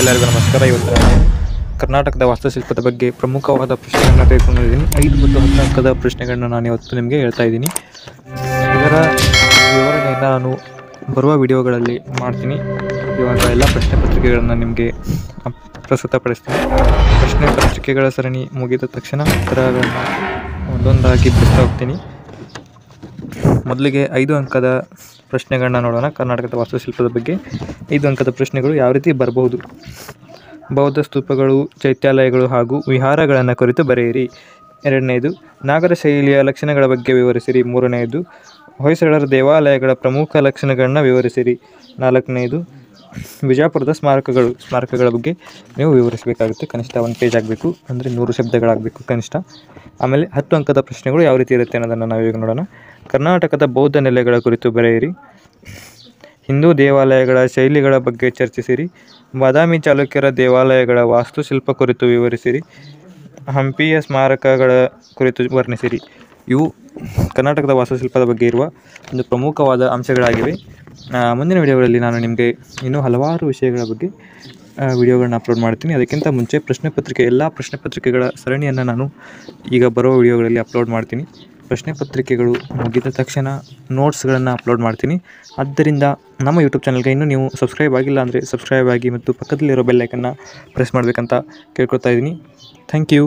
ಎಲ್ಲರಿಗೂ ನಮಸ್ಕಾರ. ಇವತ್ತು ನಾನು ಕರ್ನಾಟಕದ ವಾಸ್ತುಶಿಲ್ಪದ ಬಗ್ಗೆ ಪ್ರಮುಖವಾದ ಪ್ರಶ್ನೆಗಳನ್ನ ತೆಗೆದುಕೊಂಡಿದ್ದೀನಿ ಐದು ಮತ್ತು ಹತ್ತು ಅಂಕದ ಪ್ರಶ್ನೆಗಳನ್ನ ನಾನು ಇವತ್ತು ನಿಮಗೆ ಹೇಳ್ತಾ ಇದ್ದೀನಿ. ಇದರ ವಿವರಣೆಯನ್ನು ನಾನು ಬರುವ ವಿಡಿಯೋಗಳಲ್ಲಿ ಮಾಡ್ತೀನಿ. ಇವಾಗ ಎಲ್ಲ ಪ್ರಶ್ನೆ ಪತ್ರಿಕೆಗಳನ್ನು ನಿಮಗೆ ಪ್ರಸ್ತುತಪಡಿಸ್ತೀನಿ. ಪ್ರಶ್ನೆ ಪತ್ರಿಕೆಗಳ ಸರಣಿ ಮುಗಿದ ತಕ್ಷಣ ಉತ್ತರಗಳನ್ನು ಒಂದೊಂದಾಗಿ ಬಿಡ್ತಾ ಹೋಗ್ತೀನಿ. ಮೊದಲಿಗೆ ಐದು ಅಂಕದ ಪ್ರಶ್ನೆಗಳನ್ನ ನೋಡೋಣ. ಕರ್ನಾಟಕದ ವಾಸ್ತುಶಿಲ್ಪದ ಬಗ್ಗೆ ಐದು ಅಂಕದ ಪ್ರಶ್ನೆಗಳು ಯಾವ ರೀತಿ ಬರಬಹುದು? ಬೌದ್ಧ ಸ್ತೂಪಗಳು, ಚೈತ್ಯಾಲಯಗಳು ಹಾಗೂ ವಿಹಾರಗಳನ್ನು ಕುರಿತು ಬರೆಯಿರಿ. ಎರಡನೆಯದು ನಾಗರ ಶೈಲಿಯ ಲಕ್ಷಣಗಳ ಬಗ್ಗೆ ವಿವರಿಸಿರಿ. ಮೂರನೆಯದು ಹೊಯ್ಸಳರ ದೇವಾಲಯಗಳ ಪ್ರಮುಖ ಲಕ್ಷಣಗಳನ್ನ ವಿವರಿಸಿರಿ. ನಾಲ್ಕನೆಯದು ವಿಜಯಪುರದ ಸ್ಮಾರಕಗಳು, ಸ್ಮಾರಕಗಳ ಬಗ್ಗೆ ನೀವು ವಿವರಿಸಬೇಕಾಗುತ್ತೆ. ಕನಿಷ್ಠ ಒಂದು ಪೇಜ್ ಆಗಬೇಕು, ಅಂದರೆ ನೂರು ಶಬ್ದಗಳಾಗಬೇಕು ಕನಿಷ್ಠ. ಆಮೇಲೆ ಹತ್ತು ಅಂಕದ ಪ್ರಶ್ನೆಗಳು ಯಾವ ರೀತಿ ಇರುತ್ತೆ ಅನ್ನೋದನ್ನು ನಾವು ಈಗ ನೋಡೋಣ. ಕರ್ನಾಟಕದ ಬೌದ್ಧ ನೆಲೆಗಳ ಕುರಿತು ಬರೆಯಿರಿ. ಹಿಂದೂ ದೇವಾಲಯಗಳ ಶೈಲಿಗಳ ಬಗ್ಗೆ ಚರ್ಚಿಸಿರಿ. ಬಾದಾಮಿ ಚಾಲುಕ್ಯರ ದೇವಾಲಯಗಳ ವಾಸ್ತುಶಿಲ್ಪ ಕುರಿತು ವಿವರಿಸಿರಿ. ಹಂಪಿಯ ಸ್ಮಾರಕಗಳ ಕುರಿತು ವರ್ಣಿಸಿರಿ. ಇವು ಕರ್ನಾಟಕದ ವಾಸ್ತುಶಿಲ್ಪದ ಬಗ್ಗೆ ಇರುವ ಒಂದು ಪ್ರಮುಖವಾದ ಅಂಶಗಳಾಗಿವೆ. ಮುಂದಿನ ವಿಡಿಯೋಗಳಲ್ಲಿ ನಾನು ನಿಮಗೆ ಇನ್ನೂ ಹಲವಾರು ವಿಷಯಗಳ ಬಗ್ಗೆ ವಿಡಿಯೋಗಳನ್ನ ಅಪ್ಲೋಡ್ ಮಾಡ್ತೀನಿ. ಅದಕ್ಕಿಂತ ಮುಂಚೆ ಪ್ರಶ್ನೆ ಪತ್ರಿಕೆ, ಎಲ್ಲ ಪ್ರಶ್ನೆ ಪತ್ರಿಕೆಗಳ ಸರಣಿಯನ್ನು ನಾನು ಈಗ ಬರೋ ವಿಡಿಯೋಗಳಲ್ಲಿ ಅಪ್ಲೋಡ್ ಮಾಡ್ತೀನಿ. ಪ್ರಶ್ನೆ ಪತ್ರಿಕೆಗಳು ಮುಗಿದ ತಕ್ಷಣ ನೋಟ್ಸ್ಗಳನ್ನು ಅಪ್ಲೋಡ್ ಮಾಡ್ತೀನಿ. ಆದ್ದರಿಂದ ನಮ್ಮ ಯೂಟ್ಯೂಬ್ ಚಾನಲ್ಗೆ ಇನ್ನೂ ನೀವು ಸಬ್ಸ್ಕ್ರೈಬ್ ಆಗಿಲ್ಲ ಅಂದರೆ ಸಬ್ಸ್ಕ್ರೈಬ್ ಆಗಿ ಮತ್ತು ಪಕ್ಕದಲ್ಲಿರೋ ಬೆಲ್ಲೈಕನ್ನು ಪ್ರೆಸ್ ಮಾಡಬೇಕಂತ ಕೇಳ್ಕೊತಾ ಇದ್ದೀನಿ. Thank you